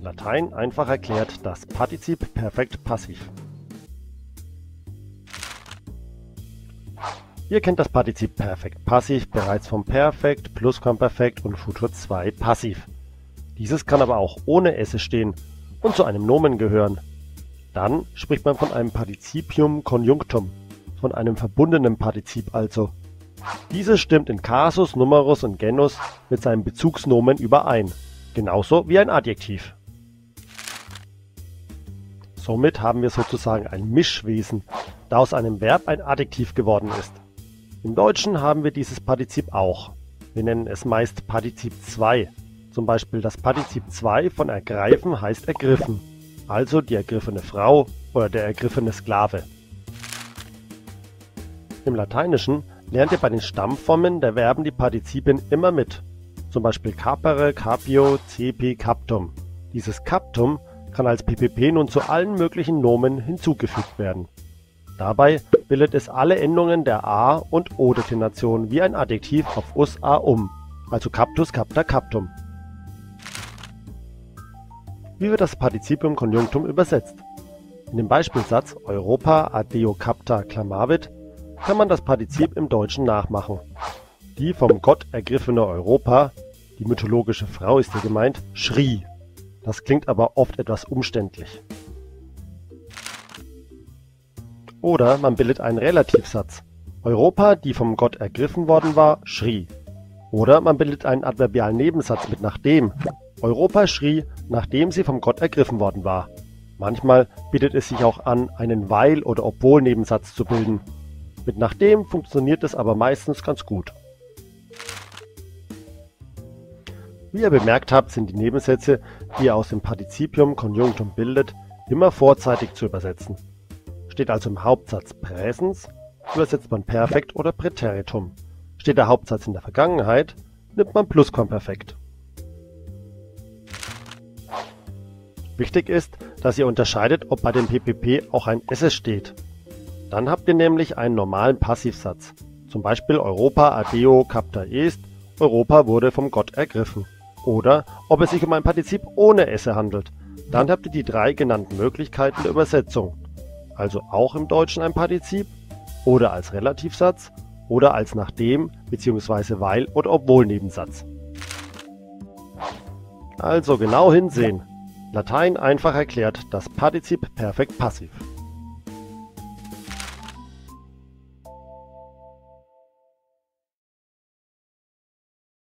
Latein einfach erklärt das Partizip Perfekt Passiv. Ihr kennt das Partizip Perfekt Passiv bereits vom Perfekt, Plusquamperfekt und Futur 2 Passiv. Dieses kann aber auch ohne Esse stehen und zu einem Nomen gehören. Dann spricht man von einem Partizipium Conjunctum, von einem verbundenen Partizip also. Dieses stimmt in Kasus, Numerus und Genus mit seinem Bezugsnomen überein, genauso wie ein Adjektiv. Somit haben wir sozusagen ein Mischwesen, da aus einem Verb ein Adjektiv geworden ist. Im Deutschen haben wir dieses Partizip auch. Wir nennen es meist Partizip 2. Zum Beispiel das Partizip 2 von ergreifen heißt ergriffen, also die ergriffene Frau oder der ergriffene Sklave. Im Lateinischen lernt ihr bei den Stammformen der Verben die Partizipien immer mit. Zum Beispiel capere, capio, cepi, captum. Dieses captum kann als PPP nun zu allen möglichen Nomen hinzugefügt werden. Dabei bildet es alle Endungen der A- und O-Deklination wie ein Adjektiv auf us a um, also captus capta captum. Wie wird das Partizipium Conjunctum übersetzt? In dem Beispielsatz Europa adeo capta clamavit kann man das Partizip im Deutschen nachmachen. Die vom Gott ergriffene Europa, die mythologische Frau ist hier gemeint, schrie. Das klingt aber oft etwas umständlich. Oder man bildet einen Relativsatz. Europa, die vom Gott ergriffen worden war, schrie. Oder man bildet einen adverbialen Nebensatz mit nachdem. Europa schrie, nachdem sie vom Gott ergriffen worden war. Manchmal bietet es sich auch an, einen Weil- oder Obwohl-Nebensatz zu bilden. Mit nachdem funktioniert es aber meistens ganz gut. Wie ihr bemerkt habt, sind die Nebensätze, die ihr aus dem Partizipium Conjunctum bildet, immer vorzeitig zu übersetzen. Steht also im Hauptsatz Präsens, übersetzt man Perfekt oder Präteritum. Steht der Hauptsatz in der Vergangenheit, nimmt man Plusquamperfekt. Wichtig ist, dass ihr unterscheidet, ob bei dem PPP auch ein SS steht. Dann habt ihr nämlich einen normalen Passivsatz. Zum Beispiel Europa adeo capta est, Europa wurde vom Gott ergriffen. Oder ob es sich um ein Partizip ohne Esse handelt. Dann habt ihr die drei genannten Möglichkeiten der Übersetzung also auch im Deutschen ein Partizip, oder als Relativsatz oder als nachdem bzw. weil oder obwohl Nebensatz. Also genau hinsehen. Latein einfach erklärt das Partizip Perfekt Passiv.